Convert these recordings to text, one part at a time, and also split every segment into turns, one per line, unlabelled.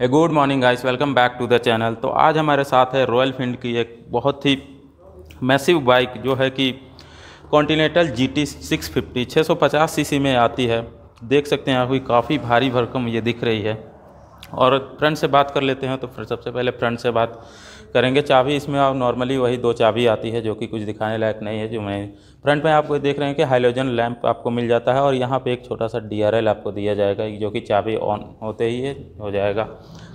Hey good morning guys welcome back to the channel तो आज हमारे साथ है रॉयल फ़ील्ड की एक बहुत ही मैसिव बाइक जो है कि Continental G T six fifty छः सौ पचास सी में आती है। देख सकते हैं आपकी काफ़ी भारी भरकम ये दिख रही है। और फ्रंट से बात कर लेते हैं तो फिर सबसे पहले फ्रंट से बात करेंगे। चाबी इसमें आप नॉर्मली वही दो चाबी आती है जो कि कुछ दिखाने लायक नहीं है, जो मैं फ्रंट में आपको देख रहे हैं कि हाइलोजन लैंप आपको मिल जाता है और यहाँ पे एक छोटा सा डीआरएल आपको दिया जाएगा, जो कि चाबी ऑन होते ही है जाएगा।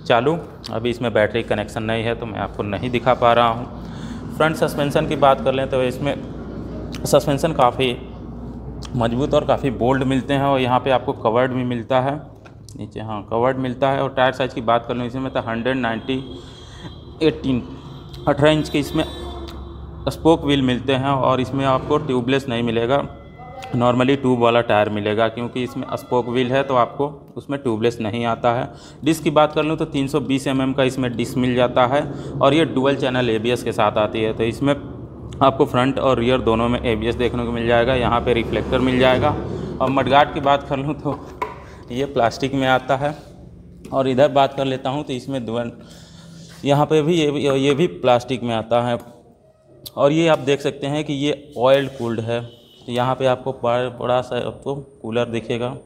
चालू, अभी इसमें बैटरी कनेक्शन नहीं है तो मैं आपको नहीं दिखा पा रहा हूँ। फ्रंट सस्पेंसन की बात कर लें तो इसमें सस्पेंसन काफ़ी मज़बूत और काफ़ी बोल्ड मिलते हैं और यहाँ पे आपको कवर्ड भी मिलता है। नीचे हाँ कवर्ड मिलता है और टायर साइज़ की बात कर लूँ, इसमें तो हंड्रेड नाइन्टी एटीन, अठारह इंच के इसमें स्पोक व्हील मिलते हैं और इसमें आपको ट्यूबलेस नहीं मिलेगा, नॉर्मली ट्यूब वाला टायर मिलेगा, क्योंकि इसमें स्पोक व्हील है तो आपको उसमें ट्यूबलेस नहीं आता है। डिस्क की बात कर लूँ तो 320 सौ mm का इसमें डिस्क मिल जाता है और ये डुअल चैनल एबीएस के साथ आती है तो इसमें आपको फ्रंट और रियर दोनों में एबीएस देखने को मिल जाएगा, यहाँ पर रिफ्लेक्टर मिल जाएगा। और मडगार्ड की बात कर लूँ तो ये प्लास्टिक में आता है। और इधर बात कर लेता हूँ तो इसमें दुअल यहाँ पे भी ये भी ये भी प्लास्टिक में आता है। और ये आप देख सकते हैं कि ये ऑयल कूल्ड है। तो यहाँ पे आपको बड़ा बड़ा सा आपको कूलर दिखेगा।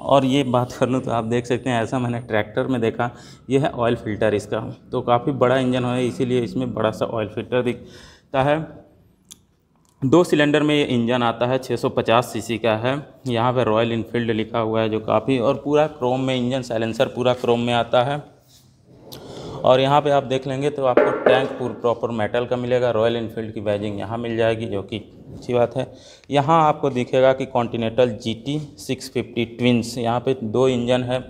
और ये बात कर लूँ तो आप देख सकते हैं, ऐसा मैंने ट्रैक्टर में देखा। ये है ऑयल फ़िल्टर इसका। तो काफ़ी बड़ा इंजन है, इसीलिए इसमें बड़ा सा ऑयल फ़िल्टर दिखता है। दो सिलेंडर में ये इंजन आता है 650 सीसी का है। यहाँ पे रॉयल इनफील्ड लिखा हुआ है जो काफ़ी और पूरा क्रोम में इंजन साइलेंसर पूरा क्रोम में आता है। और यहाँ पे आप देख लेंगे तो आपको टैंक पूरा प्रॉपर मेटल का मिलेगा रॉयल इनफील्ड की बैजिंग यहाँ मिल जाएगी, जो कि अच्छी बात है। यहाँ आपको दिखेगा कि Continental G T six fifty twins यहाँ पे दो इंजन है,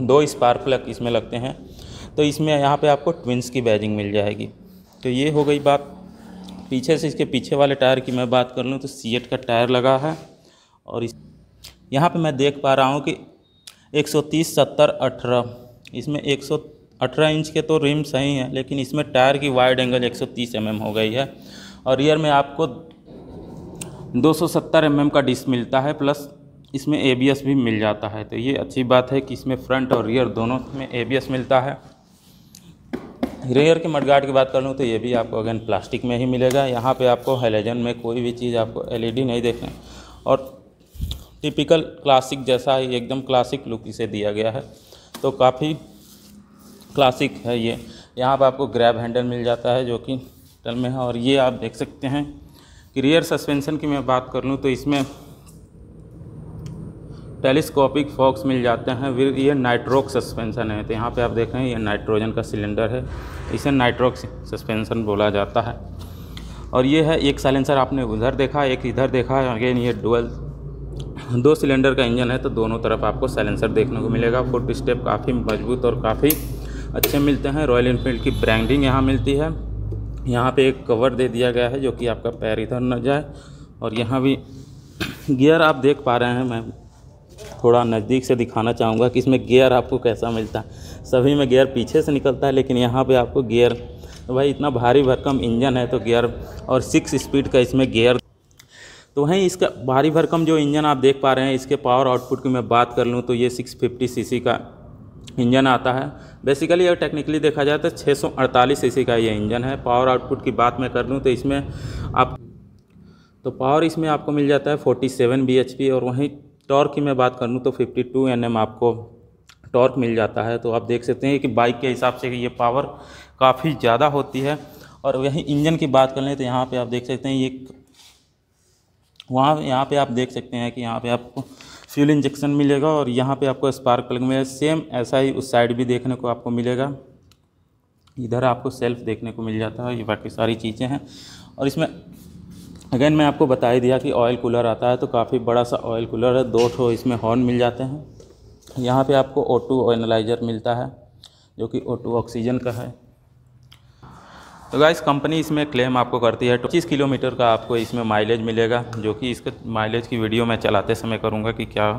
दो स्पार्क प्लग इसमें लगते हैं। तो इसमें यहाँ पर आपको ट्विंस की बैजिंग मिल जाएगी। तो ये हो गई बात। पीछे से इसके पीछे वाले टायर की मैं बात कर लूँ तो सी का टायर लगा है और इस यहाँ पे मैं देख पा रहा हूँ कि 130 70 18 इसमें 118 इंच के तो रिम सही हैं लेकिन इसमें टायर की वाइड एंगल 130 एम mm हो गई है और रियर में आपको 270 एम mm का डिस्क मिलता है प्लस इसमें एबीएस भी मिल जाता है। तो ये अच्छी बात है कि इसमें फ्रंट और रियर दोनों में एबीएस मिलता है। रेयर के मडगार्ड की बात कर लूँ तो ये भी आपको अगेन प्लास्टिक में ही मिलेगा। यहाँ पे आपको हेलेजन में कोई भी चीज़ आपको एलईडी नहीं देखने। और टिपिकल क्लासिक जैसा ही एकदम क्लासिक लुक इसे दिया गया है। तो काफ़ी क्लासिक है ये। यहाँ पर आपको ग्रैब हैंडल मिल जाता है जो कि टल में है। और ये आप देख सकते हैं कि रियर सस्पेंसन की मैं बात कर लूँ तो इसमें टेलीस्कोपिक फॉक्स मिल जाते हैं फिर ये नाइट्रोक सस्पेंसन है। तो यहाँ पे आप देख, ये नाइट्रोजन का सिलेंडर है। इसे नाइट्रोक सस्पेंसन बोला जाता है। और ये है, एक साइलेंसर आपने उधर देखा, एक इधर देखा, अगेन ये डुअल दो सिलेंडर का इंजन है तो दोनों तरफ़ आपको साइलेंसर देखने को मिलेगा। फुट स्टेप काफ़ी मज़बूत और काफ़ी अच्छे मिलते हैं। रॉयल इनफील्ड की ब्रांडिंग यहाँ मिलती है। यहाँ पे एक कवर दे दिया गया है, जो कि आपका पैर इधर न जाए। और यहाँ भी गियर आप देख पा रहे हैं, मैं थोड़ा नज़दीक से दिखाना चाहूँगा कि इसमें गियर आपको कैसा मिलता है। सभी में गियर पीछे से निकलता है, लेकिन यहाँ पे आपको गियर तो भाई इतना भारी भरकम इंजन है तो गियर और सिक्स स्पीड का इसमें गियर। तो वहीं इसका भारी भरकम जो इंजन आप देख पा रहे हैं, इसके पावर आउटपुट की मैं बात कर लूँ तो ये सिक्स फिफ्टी सी का इंजन आता है। बेसिकली अगर टेक्निकली देखा जाए तो छः सौ का ये इंजन है। पावर आउटपुट की बात मैं कर लूँ तो इसमें आप तो पावर इसमें आपको मिल जाता है फोर्टी सेवन बी और वहीं टॉर्क की मैं बात करूँ तो 52 टू आपको टॉर्क मिल जाता है तो आप देख सकते हैं कि बाइक के हिसाब से ये पावर काफ़ी ज़्यादा होती है। और वहीं इंजन की बात कर लें तो यहाँ पे आप देख सकते हैं ये वहाँ यहाँ पे आप देख सकते हैं कि यहाँ पे आपको फ्यूल इंजेक्शन मिलेगा और यहाँ पे आपको स्पार्क प्लग मिलेगा सेम ऐसा ही उस साइड भी देखने को आपको मिलेगा। इधर आपको सेल्फ देखने को मिल जाता है, ये बाकी सारी चीज़ें हैं। और इसमें अगेन मैं आपको बता ही दिया कि ऑयल कूलर आता है तो काफ़ी बड़ा सा ऑयल कूलर है। दो ठो इसमें हॉर्न मिल जाते हैं। यहाँ पे आपको ओ टू एनालाइजर मिलता है, जो कि ओ टू ऑक्सीजन का है। तो गाइस कंपनी इसमें क्लेम आपको करती है। पच्चीस किलोमीटर का आपको इसमें माइलेज मिलेगा, जो कि इसके माइलेज की वीडियो मैं चलाते समय करूँगा कि क्या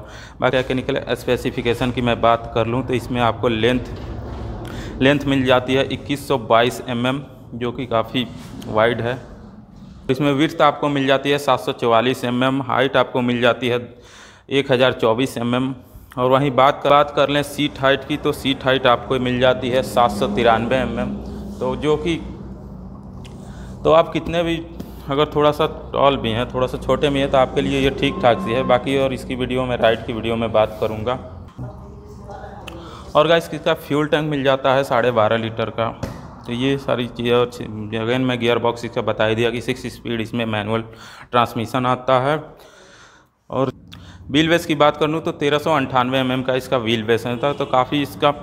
बाकी टेक्निकल स्पेसिफिकेशन की मैं बात कर लूँ तो इसमें आपको लेंथ लेंथ मिल जाती है। इक्कीस सौ mm जो कि काफ़ी वाइड है। इसमें विर्थ आपको मिल जाती है सात सौ चवालीस एम एम हाइट आपको मिल जाती है एक हज़ार चौबीस एम एम। और वहीं बात बात कर लें सीट हाइट की तो सीट हाइट आपको मिल जाती है सात सौ तिरानवे एम तो जो कि तो आप कितने भी, अगर थोड़ा सा टॉल भी हैं, थोड़ा सा छोटे में है तो आपके लिए ये ठीक ठाक सी है। बाकी और इसकी वीडियो में राइड की वीडियो में बात करूँगा। और गाइस इसका फ्यूल टैंक मिल जाता है साढ़े बारह लीटर का। तो ये सारी चीज़ें और अगेन मैं गियर बॉक्स इसका बता ही दिया कि सिक्स स्पीड इसमें मैनुअल ट्रांसमिशन आता है। और व्हील बेस की बात करूँ तो तेरह सौ अंठानवे एम का इसका व्हील बेस रहता है तो काफ़ी इसका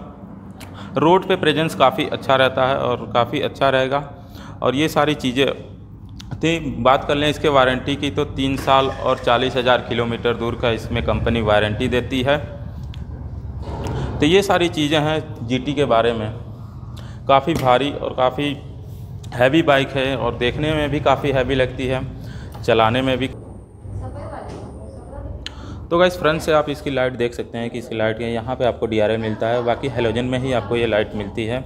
रोड पे प्रेजेंस काफ़ी अच्छा रहता है और काफ़ी अच्छा रहेगा। और ये सारी चीज़ें थी बात कर लें इसके वारंटी की तो तीन साल और चालीस हज़ार किलोमीटर दूर का इसमें कंपनी वारंटी देती है। तो ये सारी चीज़ें हैं जीटी के बारे में। काफ़ी भारी और काफ़ी हैवी बाइक है और देखने में भी काफ़ी हैवी लगती है, चलाने में भी। तो गाइस फ्रंट से आप इसकी लाइट देख सकते हैं कि इसकी लाइट है यहाँ पे आपको डी मिलता है, बाकी हेलोजन में ही आपको ये लाइट मिलती है।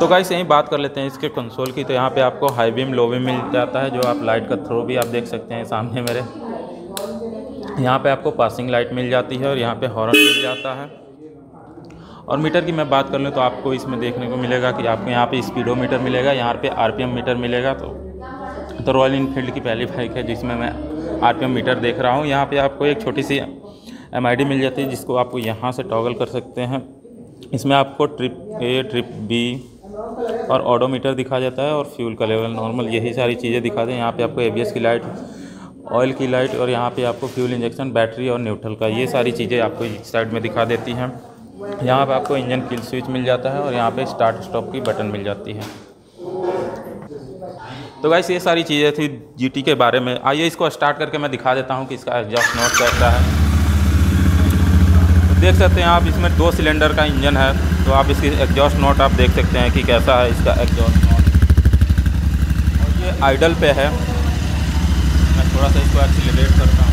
तो गाइस यहीं बात कर लेते हैं इसके कंसोल की तो यहाँ पे आपको हाई बीम लो बीम मिल जाता है, जो आप लाइट का थ्रो भी आप देख सकते हैं सामने मेरे। यहाँ पे आपको पासिंग लाइट मिल जाती है और यहाँ पे हॉर्न मिल जाता है। और मीटर की मैं बात कर लूँ तो आपको इसमें देखने को मिलेगा कि आपको यहाँ पे स्पीडोमीटर मिलेगा, यहाँ पे आरपीएम मीटर मिलेगा। तो तो रॉयल इनफील्ड की पहली बाइक है जिसमें मैं आरपीएम मीटर देख रहा हूँ। यहाँ पे आपको एक छोटी सी एम मिल जाती है जिसको आपको यहाँ से टॉगल कर सकते हैं। इसमें आपको ट्रिप ए ट्रिप बी और ऑडोमीटर दिखा जाता है और फ्यूल का लेवल नॉर्मल यही सारी चीज़ें दिखाते हैं यहाँ पे आपको एबीएस की लाइट ऑयल की लाइट और यहाँ पे आपको फ्यूल इंजेक्शन बैटरी और न्यूट्रल का ये सारी चीज़ें आपको इस साइड में दिखा देती हैं। यहाँ पे आपको इंजन किल स्विच मिल जाता है और यहाँ पे स्टार्ट स्टॉप की बटन मिल जाती है। तो वैसे ये सारी चीज़ें थी जीटी के बारे में। आइए इसको स्टार्ट करके मैं दिखा देता हूँ कि इसका एग्जॉस्ट नोट कैसा है। देख सकते हैं आप, इसमें दो सिलेंडर का इंजन है तो आप इसकी एग्जॉस्ट नोट आप देख सकते हैं कि कैसा है इसका एग्जॉस्ट नोट और ये आइडल पे है। मैं थोड़ा सा इसको एक्सीलरेट करता हूँ।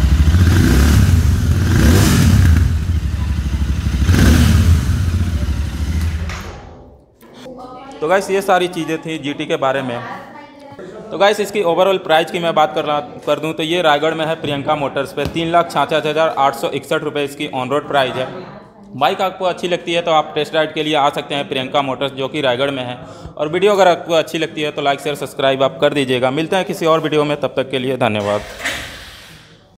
तो गैस ये सारी चीज़ें थी जीटी के बारे में। तो गाइस इसकी ओवरऑल प्राइस की मैं बात कर कर दूँ तो ये रायगढ़ में है प्रियंका मोटर्स पे। तीन लाख छाछठ हज़ार आठ सौ इकसठ रुपये इसकी ऑन रोड प्राइस है। बाइक आपको अच्छी लगती है तो आप टेस्ट राइड के लिए आ सकते हैं प्रियंका मोटर्स जो कि रायगढ़ में है। और वीडियो अगर आपको अच्छी लगती है तो लाइक शेयर सब्सक्राइब आप कर दीजिएगा। मिलते हैं किसी और वीडियो में, तब तक के लिए धन्यवाद।